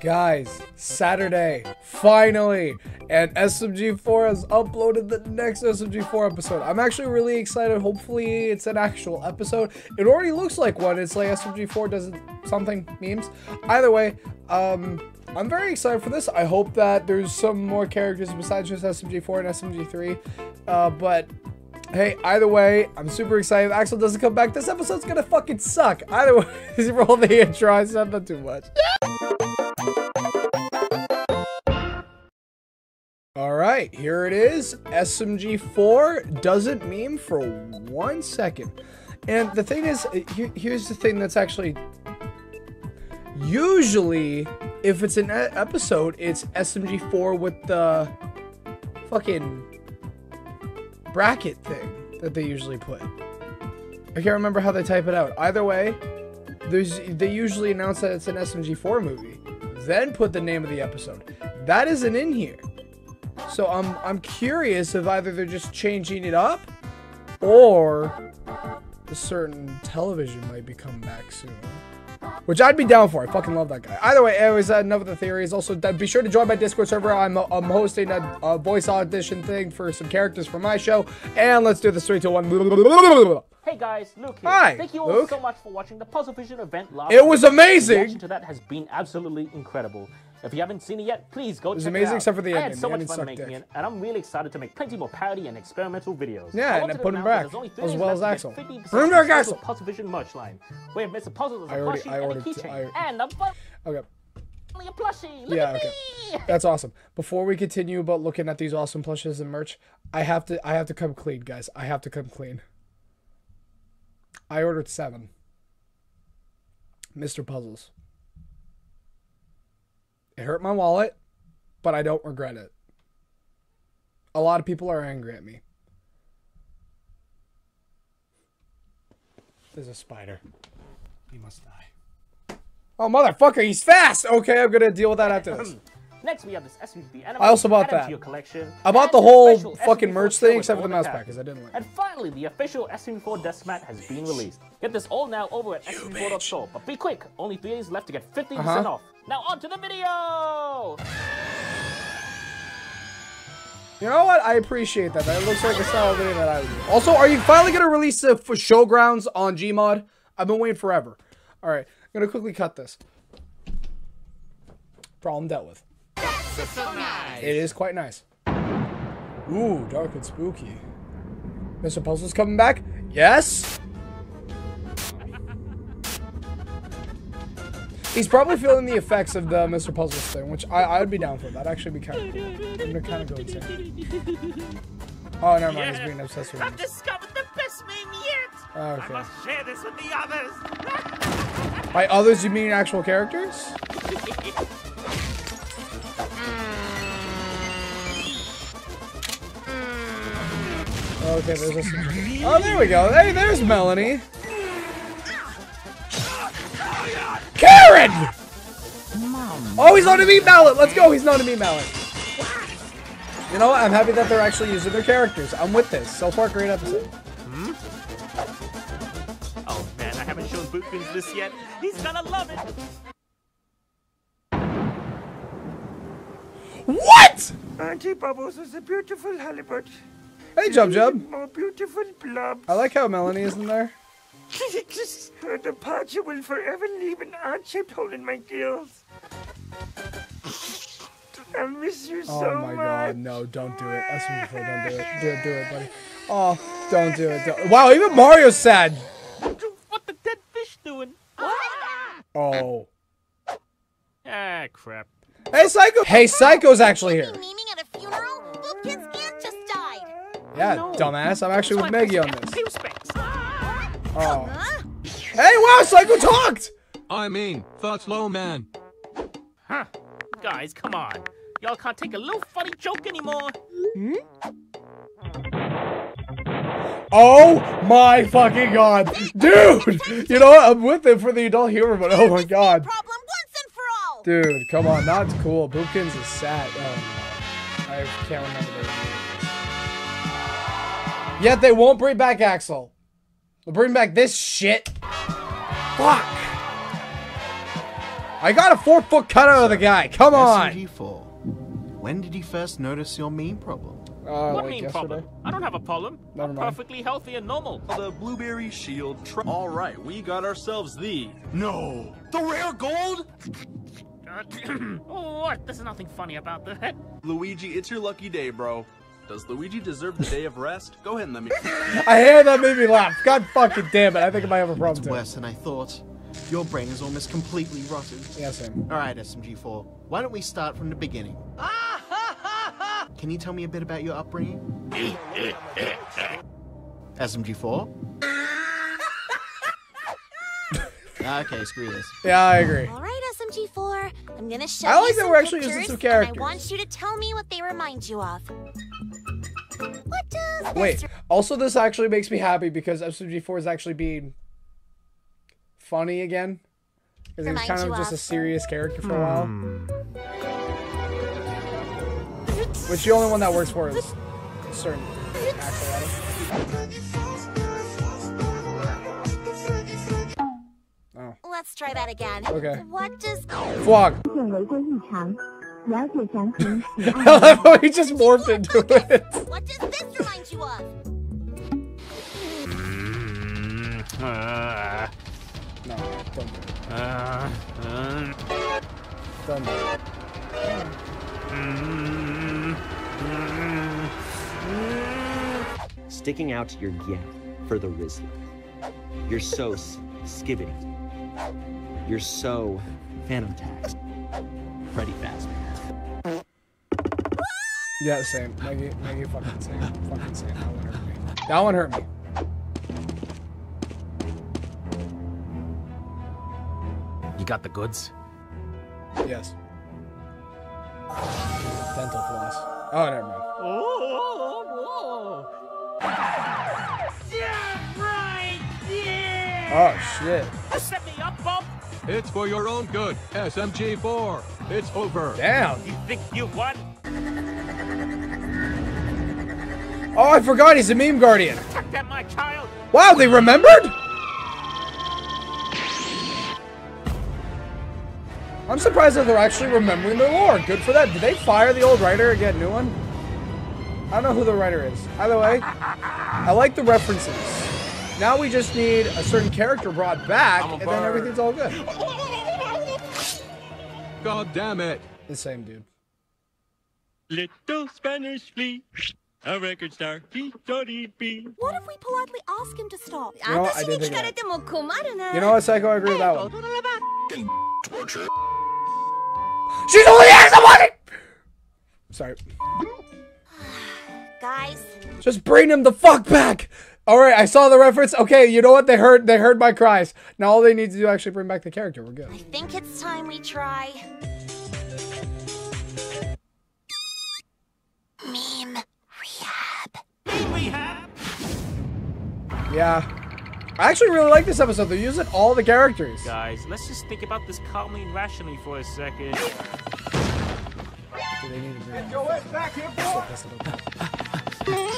Guys, Saturday, finally, and SMG4 has uploaded the next SMG4 episode. I'm actually really excited. Hopefully, it's an actual episode. It already looks like one. It's like SMG4 does something memes. Either way, um, I'm very excited for this. I hope that there's some more characters besides just SMG4 and SMG3. Uh, but Hey, either way, I'm super excited. Axol doesn't come back. This episode's gonna fucking suck. Either way, roll the intro. I said that too much. Alright, here it is. SMG4 doesn't meme for one second. And the thing is, uh, here, here's the thing that's actually... Usually, if it's an episode, it's SMG4 with the fucking bracket thing that they usually put. I can't remember how they type it out. Either way, there's they usually announce that it's an SMG4 movie, then put the name of the episode. That isn't in here. So I'm I'm curious if either they're just changing it up or a certain television might be coming back soon. Which I'd be down for. I fucking love that guy. Either way, anyways, uh, enough of the theories. Also, be sure to join my Discord server. I'm, I'm hosting a, a voice audition thing for some characters from my show. And let's do the 3, 2, 1. Hey guys, Luke here. Hi, Thank you all Luke. so much for watching the PuzzleVision event last It was amazing! The reaction to that has been absolutely incredible. If you haven't seen it yet, please go it check amazing it out. except for the I ending. had so The much fun making dick. it, and I'm really excited to make plenty more parody and experimental videos. Yeah, and I to put 'em back, that there's only three as well as Axol. to get 50% Bring back Axol. the PuzzleVision merch line. We have Mr. Puzzle as a plushie and a keychain, and Okay. a plushie. Look Yeah, at okay. me! That's awesome. Before we continue about looking at these awesome plushes and merch, I have to I have to come clean, guys. I have to come clean. I ordered seven. Mr. Puzzles. It hurt my wallet, but I don't regret it. A lot of people are angry at me. There's a spider. He must die. Oh, motherfucker, he's fast! Okay, I'm gonna deal with that after this. Next, we have this SVB animation I also bought that. To your collection, I bought the whole fucking SMG4 merch thing except for the mouse pack, characters. 'cause I didn't like it. And finally, the official SMG4 Death Mat has been released. Get this all now over at SMG4.store. But be quick, only three days left to get 50% Uh-huh. off. Now on to the video! You know what? I appreciate that. That looks like the style of video that I would do. Also, are you finally gonna release the showgrounds on Gmod? I've been waiting forever. All right, I'm gonna quickly cut this. Problem dealt with. It is quite nice. Ooh, dark and spooky. Mr. Puzzle's coming back? Yes. He's probably feeling the effects of the Mr. Puzzles thing, which I I'd be down for. That'd actually be kind of cool. I'm gonna kind of go insane. Oh, never mind. He's being obsessed with I've me. discovered the best meme yet! I Okay. must share this with the others! By others, you mean actual characters? Okay, there's a. Oh, there we go. Hey, there's Melony. Karen! Oh, he's on a meat mallet. Let's go. He's not a meat mallet. You know what? I'm happy that they're actually using their characters. I'm with this. So far, great episode. Hmm? Oh man, I haven't shown Boopkins this yet. He's gonna love it! What? Auntie Bubbles is a beautiful halibut. Hey, Jub Jub. More beautiful blobs. I like how Melony is in there. Her departure will forever leave an odd-shaped hole in my gills. I miss you Oh so my god, no, don't do it. That's what before, don't do it. Do it, do it, buddy. Oh, don't do it. Don't. Wow, even Mario's sad. What the dead fish doing? Oh. Ah, crap. Hey, Saiko. Hey, Saiko's actually here. Yeah, No. dumbass. I'm actually with Meggy on this. Oh. Hey, wow, Saiko talked. I mean, that's low man. Huh. Guys, come on. Y'all can't take a little funny joke anymore. Hmm? Oh my fucking god, dude. You know what? I'm with it for the adult humor, but oh my god, Problem once and for all. dude, come on, That's cool. Boopkins is sad. Oh no, I can't remember their names. Yet they won't bring back Axol. They'll bring back this shit. Fuck. I got a four foot cutout of the guy. Come on. SMG4. When did you first notice your meme problem? Uh, what like mean yesterday? problem? I don't have a problem. Never I'm mind. perfectly healthy and normal. The Blueberry Shield. Tr- All right, we got ourselves the. No! The rare gold? oh, what? There's nothing funny about that. Luigi, it's your lucky day, bro. Does Luigi deserve the day of rest? Go ahead and let me. I hear that made me laugh. God fucking damn it. I think I might have a problem too. Worse than I thought. Your brain is almost completely rotten. Yeah, same. Alright, SMG4. Why don't we start from the beginning? Can you tell me a bit about your upbringing? SMG4? okay, screw this. Yeah, I agree. All right, SMG4. I'm gonna show I you like that some we're actually using pictures, some and characters. I want you to tell me what they remind you of. What does Wait. Also, this actually makes me happy because SMG4 is actually being funny again. Because he was kind of you just a serious character for a while. Hmm. Which the only one that works for is a certain actor. Oh. Let's try that again. Okay. What does Fog. However, he just morphed into it. What does this remind you of? No, don't Sticking out your yap for the Rizzler. You're so skivvy. You're so fanum taxed. Yeah, same. Meggy, Meggy, fucking same. Fucking same. That one hurt me. That one hurt me. you got the goods? Yes. Dental floss. Oh, never mind. Oh, right. Yeah. Oh shit. You set me up, Bob? It's for your own good. SMG4. It's over. Damn. You think you won? Oh, I forgot he's a meme guardian. Protect my child. Wow, they remembered? I'm surprised that they're actually remembering their lore. Good for that. Did they fire the old writer and get a new one? I don't know who the writer is. Either way, I like the references. Now we just need a certain character brought back, and then everything's all good. God damn it. The same dude. Little Spanish flea, a record star, he thought he'd be. What if we politely ask him to stop? You know what? I did think of that. You know what, Saiko? I agree with that one. She's only asking money! Sorry. Guys, Just bring him the fuck back. All right, I saw the reference. Okay, you know what? They heard they heard my cries. Now all they need to do is actually bring back the character. We're good. I think it's time we try. Meme rehab. Yeah. I actually really like this episode. They're using all the characters. Guys, let's just think about this calmly and rationally for a second. Do they need to bring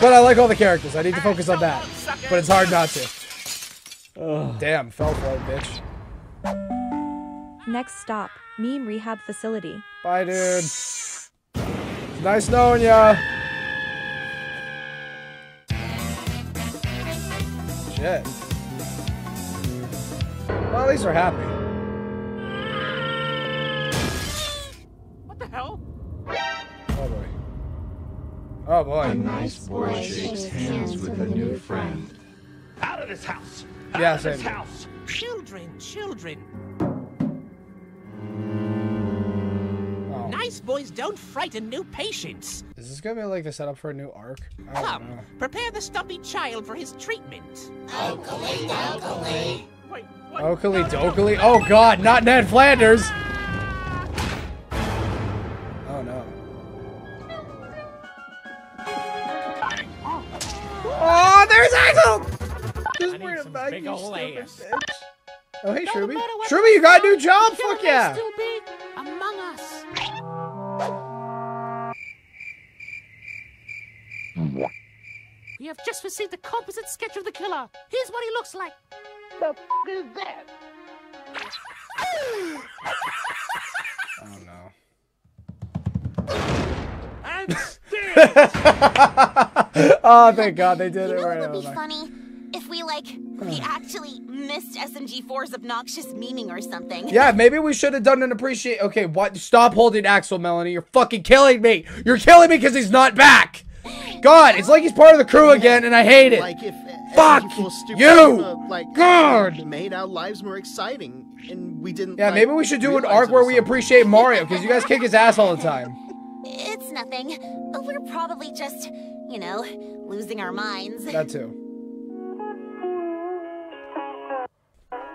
But I like all the characters. I need to focus on that. But it's hard not to. Damn, fell for it, bitch. Next stop, meme rehab facility. Bye, dude. It's nice knowing ya. Shit. Well, at least we're happy. What the hell? Oh boy. Oh boy. A nice boy shakes hands with a new friend. Out of this house! Yeah, same. dude. House! Children, children. Boys don't frighten new patients. Is this gonna be like the setup for a new arc? I don't Come, know. prepare the stumpy child for his treatment. Oakley, Oakley. Wait, what? Oakley Dokley? Oh god, not Ned Flanders! Oh no. Oh, there's Axol! Just I need bring some him back, you stupid ass. bitch. Oh, hey, No Shroomy. matter you got a new job? Killer Fuck is yeah! Still We have just received a composite sketch of the killer. Here's what he looks like. The f is that? Oh no. And oh, thank God they did You it know right what would be funny? If we, like, we actually missed SMG4's obnoxious meaning or something. Yeah, maybe we should have done an appreciate. Okay, what? Stop holding Axol, Melony. You're fucking killing me. You're killing me because he's not back. God, it's like he's part of the crew again, and I hate it. Like if Fuck stupid you! Kojima, like God! made our lives more exciting, and we didn't. Yeah, like, maybe we should do an arc where we appreciate Mario because you guys kick his ass all the time. It's nothing. Oh, we're probably just, you know, losing our minds. That too.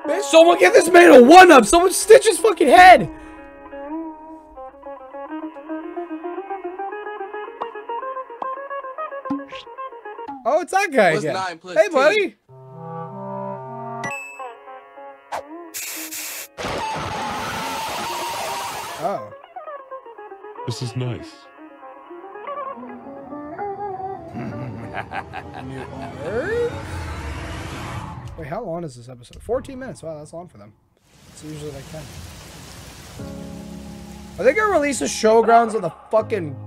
Man, someone give this man a one up. Someone stitch his fucking head. Oh, it's that guy What's again. nine plus hey, 10? buddy. Oh. This is nice. Wait, how long is this episode? 14 minutes. Wow, that's long for them. It's usually like 10. Are they gonna release the showgrounds of the fucking.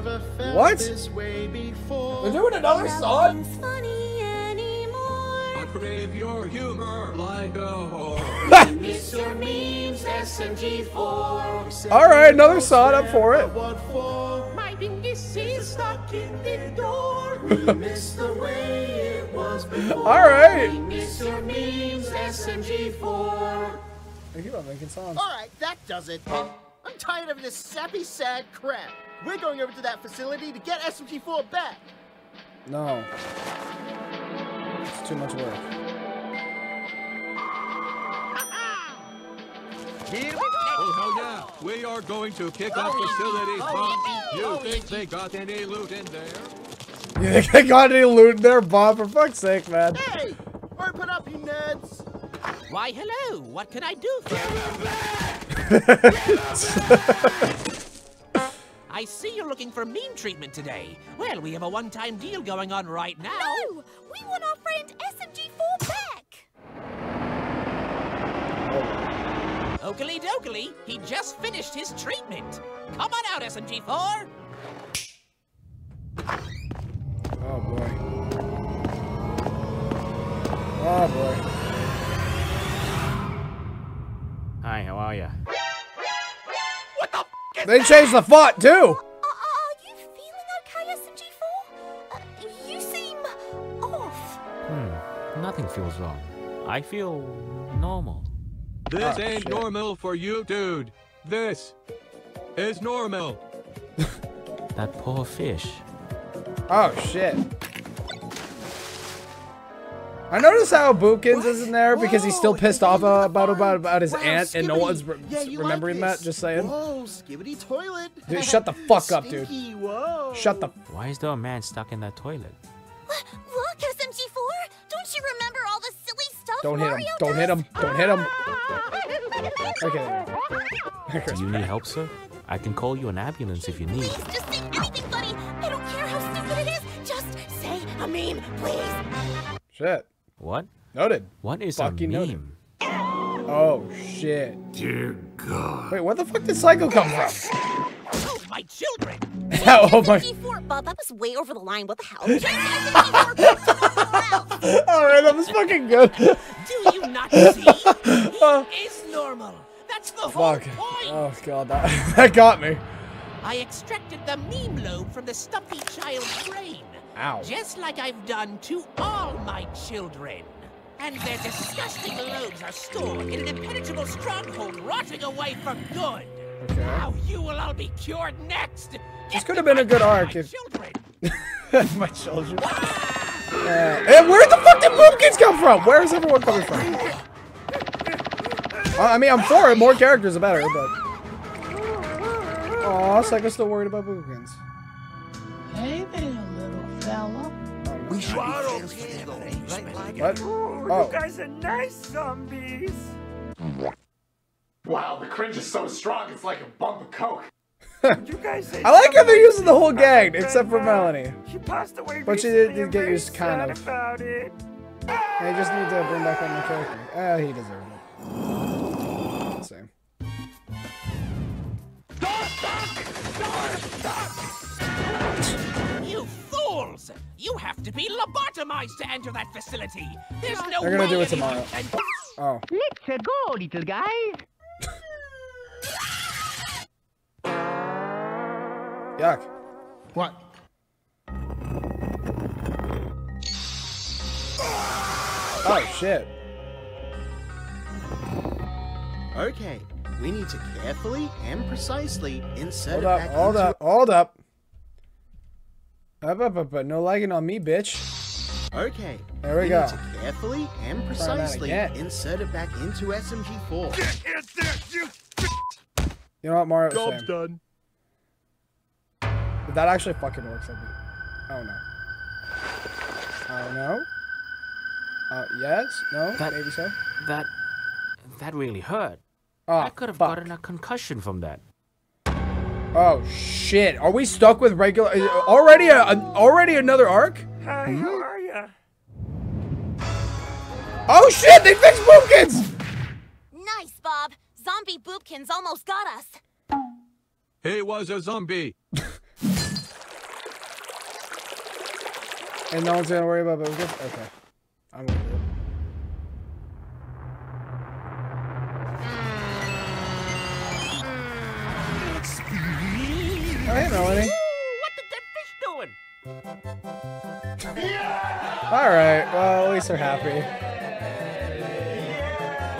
What? this way before. They're doing another song? funny anymore. I crave your humor like a whore. Miss your memes, SMG4. Alright, another song. I'm for it. My dingus is stuck in the door. miss the way it was Alright. Miss your memes, SMG4. They keep on making songs. Alright, that does it. I'm tired of this sappy, sad crap. We're going over to that facility to get SMG4 back. No. It's too much work. Here we go! Oh, hell yeah. We are going to kick off oh, facilities, but oh, you think they got any loot in there? You think I got any loot in there, Bob? For fuck's sake, man. Hey! Open up, you nerds! Why, hello. What can I do for you? I see you're looking for meme treatment today. Well, we have a one-time deal going on right now. No! We want our friend SMG4 back! Oakley dokley, he just finished his treatment. Come on out, SMG4. Oh boy. Oh boy. Hi, how are you? They changed the font too. Are you feeling okay, SMG4? Uh, you seem off. Hmm, nothing feels wrong. I feel normal. This Oh, ain't shit. normal for you, dude. This is normal. That poor fish. Oh shit. I noticed how Boopkins isn't there because he's still pissed off uh, about about about his Wow, aunt and no one's re- Yeah, you like remembering that. Just saying. Whoa, skibidi toilet. Dude, shut the fuck up, dude. Whoa. Shut the. Why is there a man stuck in that toilet? Look, SMG4! Don't you remember all the silly stuff Don't hit him. Mario Don't hit him. Don't hit him. Okay. there Do you need help, sir? I can call you an ambulance if you need. Just say anything funny. I don't care how stupid it is. Just say a meme, please. Shit. What? Noted. What is Fucking a noted. meme? Oh shit. Dear God. Wait, where the fuck did Saiko come from? Oh, my children. oh my. SMG4, Bob, that was way over the line. What the hell? All right, that was fucking good. Do you not see? He is normal. That's the whole Fuck. point. Oh god, that that got me. I extracted the meme lobe from the stuffy child's brain. Ow. Just like I've done to all my children. And their disgusting lobes are stored in an impenetrable stronghold rotting away for good. Okay. Now you will all be cured next. This could have been a good arc if. my children. Uh, and where the fuck did Boopkins come from? Where is everyone coming from? Uh, I mean, I'm for it. More characters, the better, but. Aw, Saiko's still worried about Boopkins. Hey there, little fella. We should What? Ooh, Oh. you guys are nice zombies. Wow, the cringe is so strong, it's like a bump of coke. you guys I like how they're using the whole gang, except for Melony. She passed away But she did- did get very used kind of. about it. I just need to bring back one more character. Ah, he deserved it. Same. You You have to be lobotomized to enter that facility. There's no They're gonna way do it tomorrow. can- Oh. Let's uh, go, little guy. Yuck. What? Oh shit. Okay, we need to carefully and precisely insert Hold it up, back hold into up, hold up. Up, up, up, up. No lagging on me, bitch. Okay. There we we go. Need to carefully and precisely insert it back into SMG4. You you know what, Mario? Job's Same. done. If that actually fucking works, I'd be... Oh no. Oh no. Uh, yes? No? That- Maybe so? That that really hurt. Oh, I could have fuck. gotten a concussion from that. Oh shit! Are we stuck with regular? uh, Already a, a- already another arc? Hi, how are ya? Oh shit! They fixed Boopkins! Nice, Bob. Zombie boopkins almost got us. He was a zombie. And no one's gonna worry about Boopkins. Okay, I'm Oh hey, Melony. What did that fish doing? Yeah! All right. Well, at least they're happy.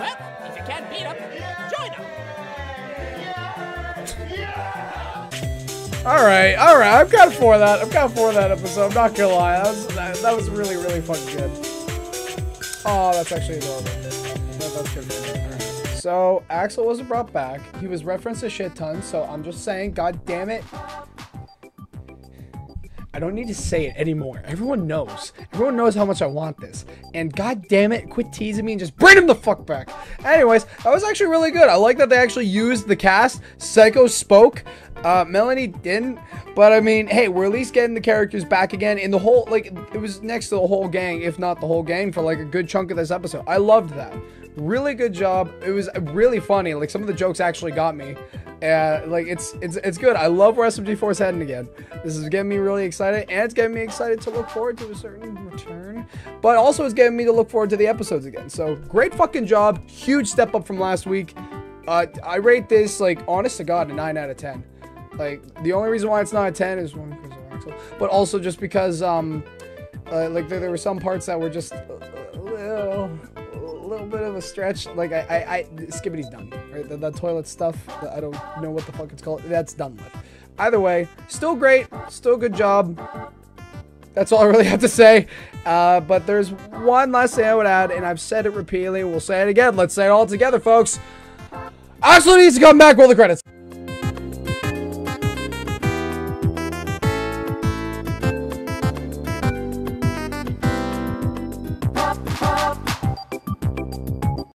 Well, if you can't beat 'em, join 'em. All right, all right. Kind of for that. Kind of for that episode. I'm not gonna lie. That was that, that was really really fucking good. Oh, that's actually adorable. That, that's good. So Axol wasn't brought back. He was referenced a shit ton. So I'm just saying, God damn it. I don't need to say it anymore. Everyone knows. Everyone knows how much I want this. And god damn it, quit teasing me and just bring him the fuck back. Anyways, that was actually really good. I like that they actually used the cast. Saiko spoke. Uh, Melony didn't. But I mean, hey, we're at least getting the characters back again in the whole, like, it was next to the whole gang, if not the whole gang, for like a good chunk of this episode. I loved that. Really good job. It was really funny. Like some of the jokes actually got me. Uh, like it's it's it's good. I love where SMG4 is heading again. This is getting me really excited, and it's getting me excited to look forward to a certain return. But also, it's getting me to look forward to the episodes again. So great fucking job. Huge step up from last week. Uh, I rate this like honest to god a nine out of ten. Like the only reason why it's not a ten is one because of Axol, but also just because um uh, like there, there were some parts that were just a stretch. Like I, I, I Skibidi's done, right? The, the toilet stuff. the- I don't know what the fuck it's called. That's done with. Either way, still great, still good job. That's all I really have to say. Uh, but there's one last thing I would add, and I've said it repeatedly. We'll say it again. Let's say it all together, folks. Axol needs to come back. Roll the credits.